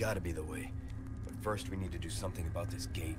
gotta be the way. But first we need to do something about this gate.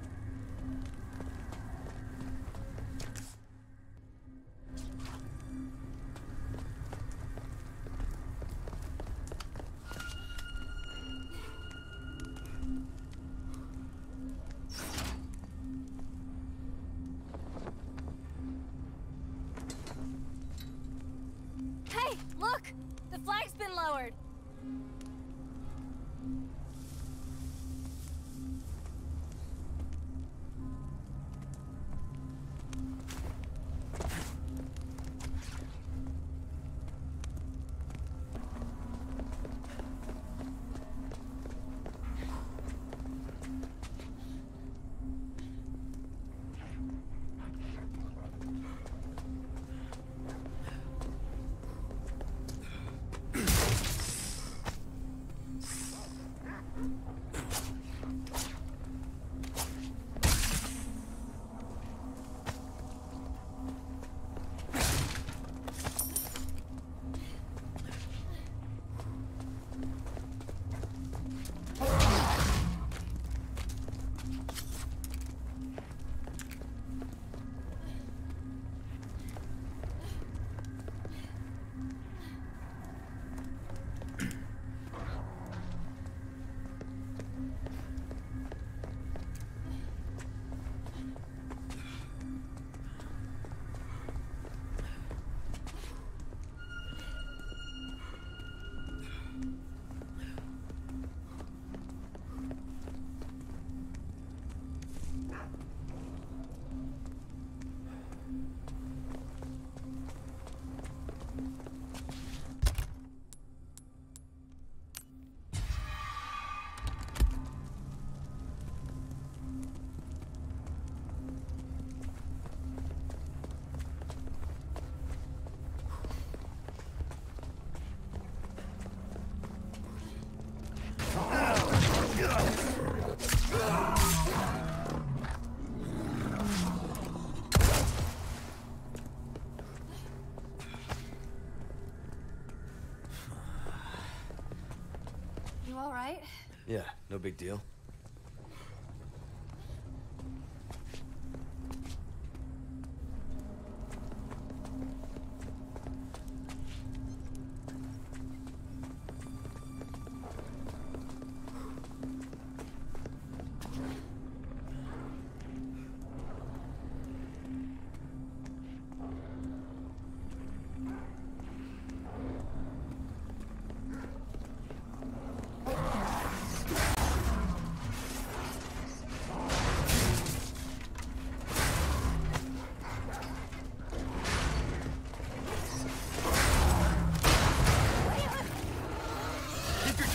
You alright? Yeah, no big deal.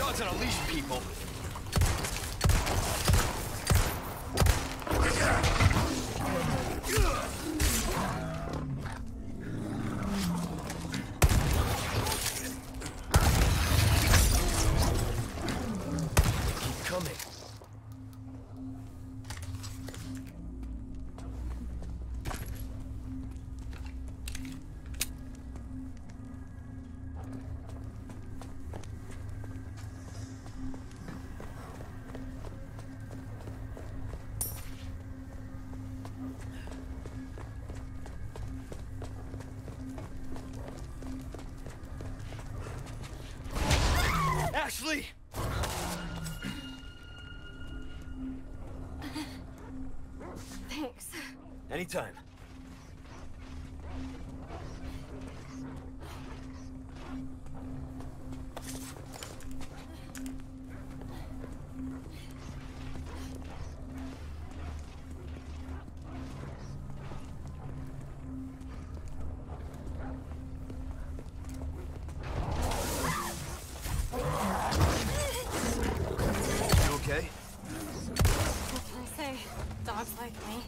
Keep your dogs on a leash, people. Thanks. Anytime. dogs like me.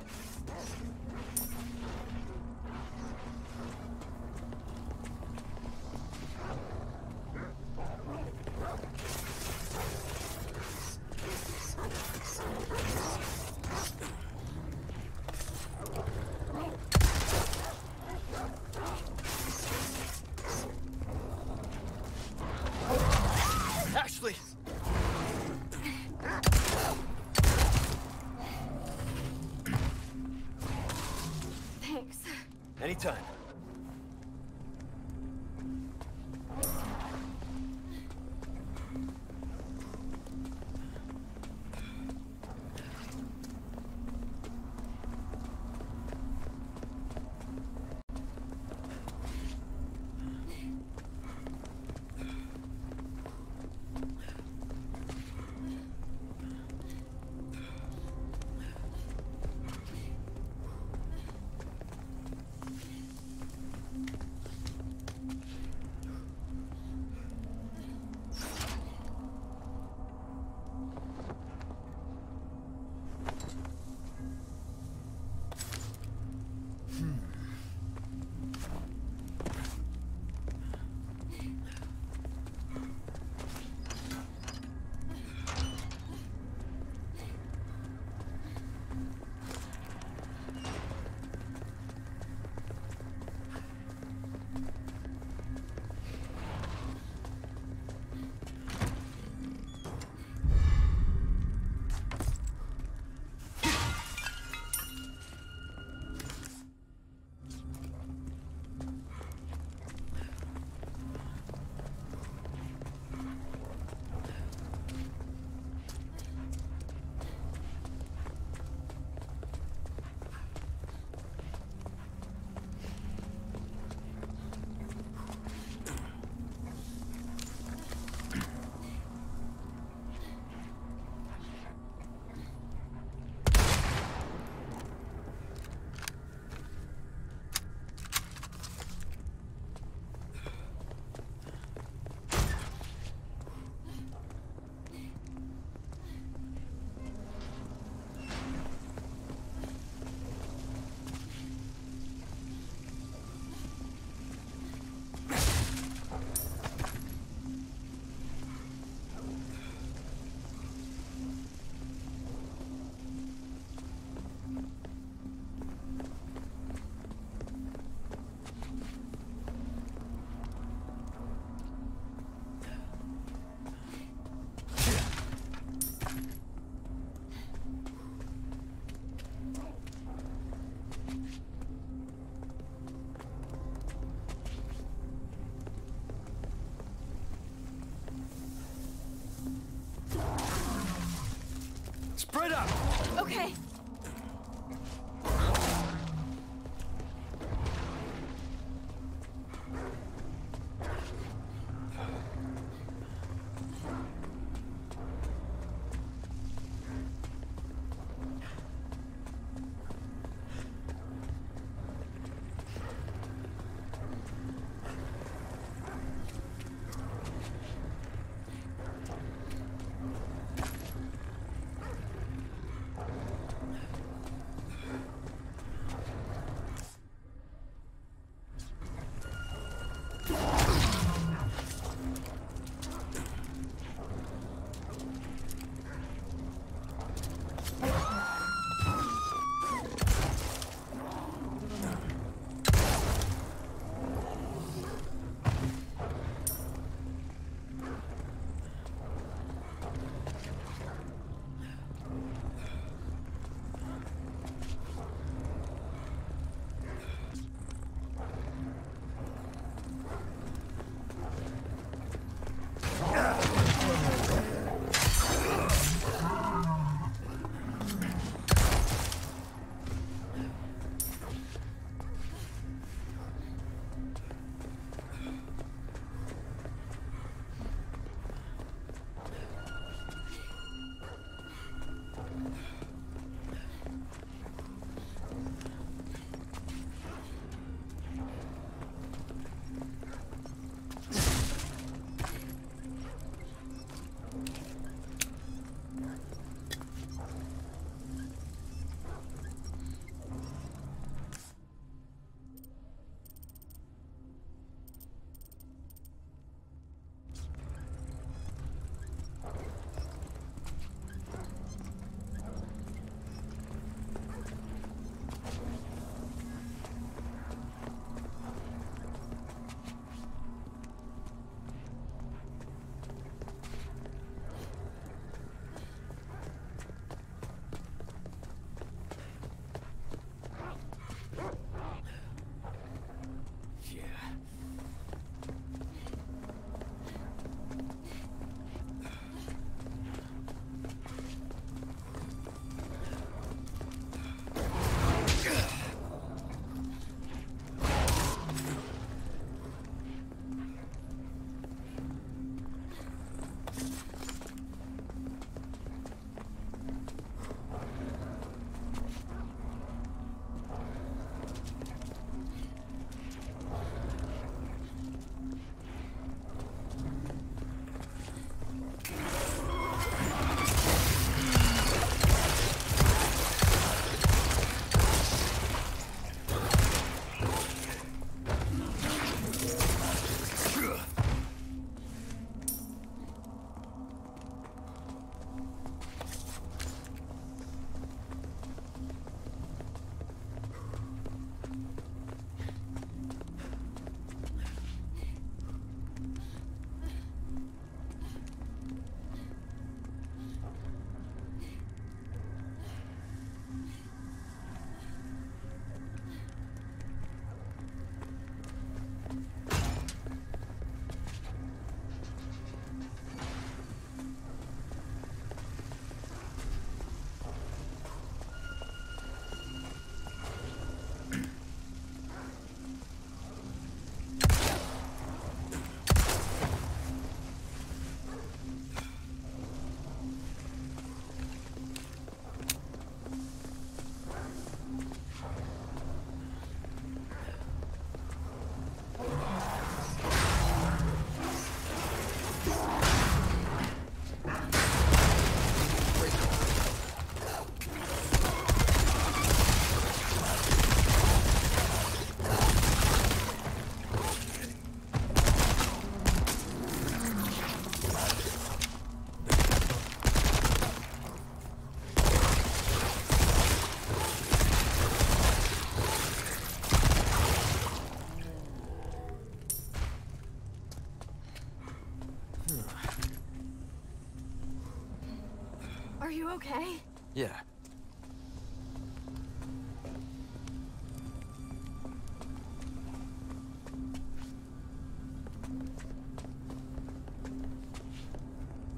Okay? Yeah.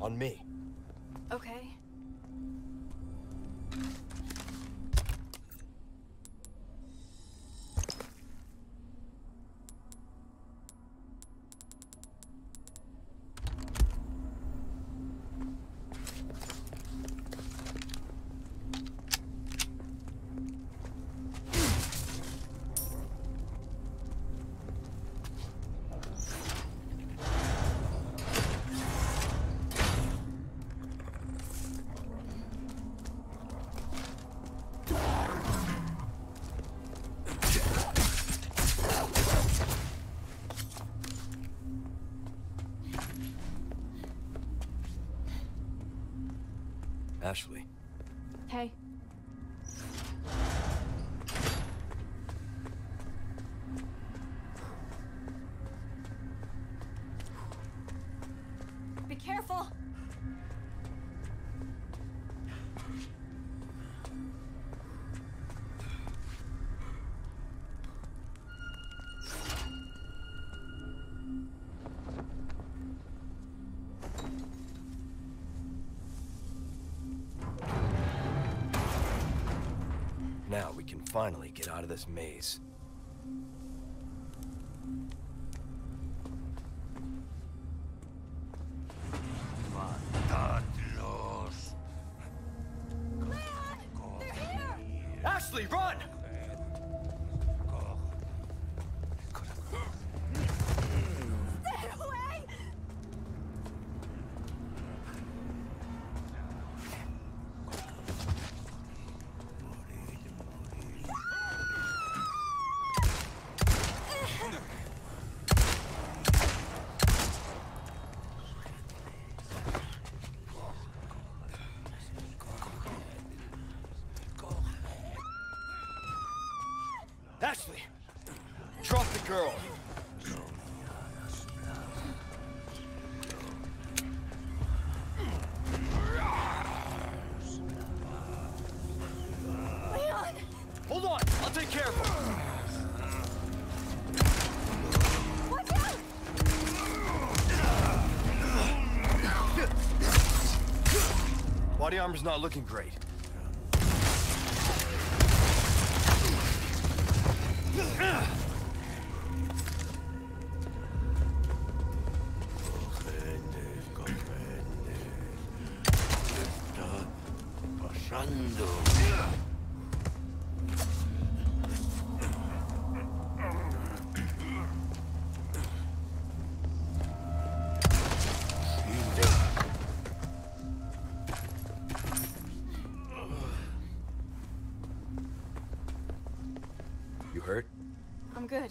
On me. Okay. Ashley. Hey. Now we can finally get out of this maze. Ashley! Drop the girl! Leon! Hold on! I'll take care of her! Body armor's not looking great. Pasando? You hurt? I'm good,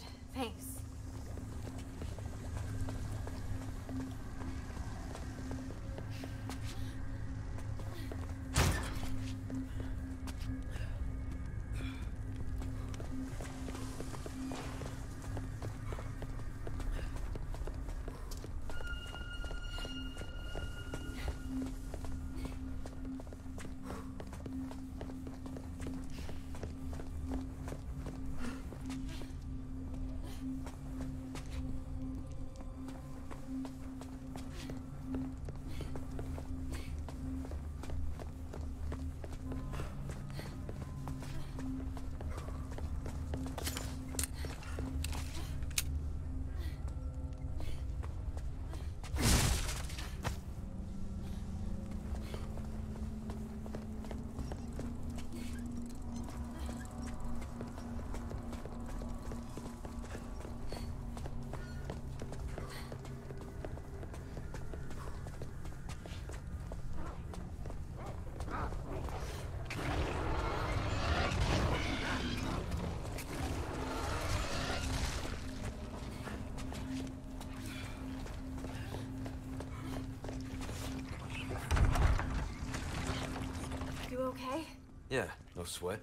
no sweat.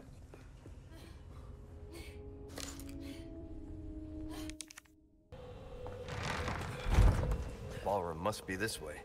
Ballroom must be this way.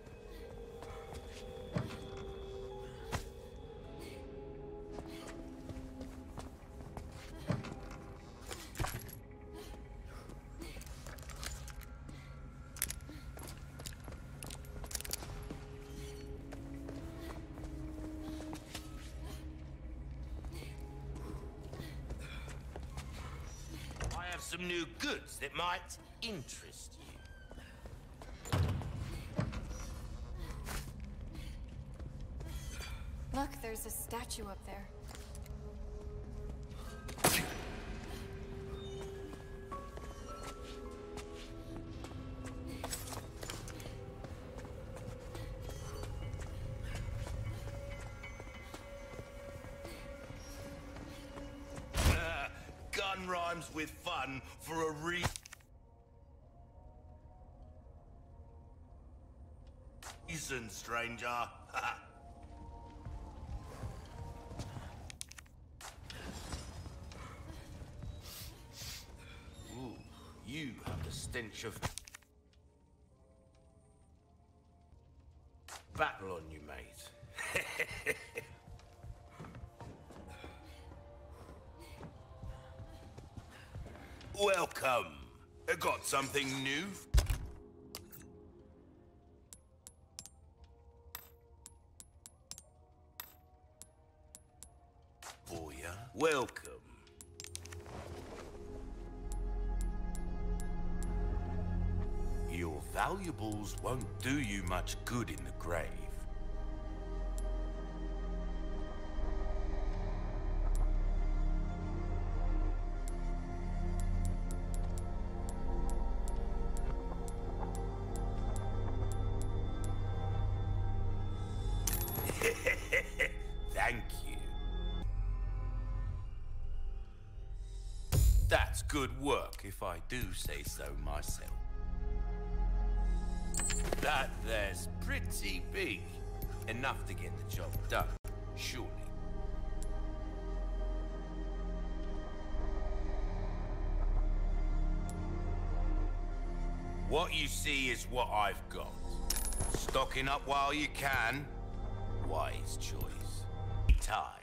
New that might interest you. Look, there's a statue up there. Rhymes with fun for a re- reason, stranger. Welcome. Got something new? For ya. Welcome. Your valuables won't do you much good in the grave. Good work, if I do say so myself. That there's pretty big. Enough to get the job done, surely. What you see is what I've got. Stocking up while you can, wise choice. Time.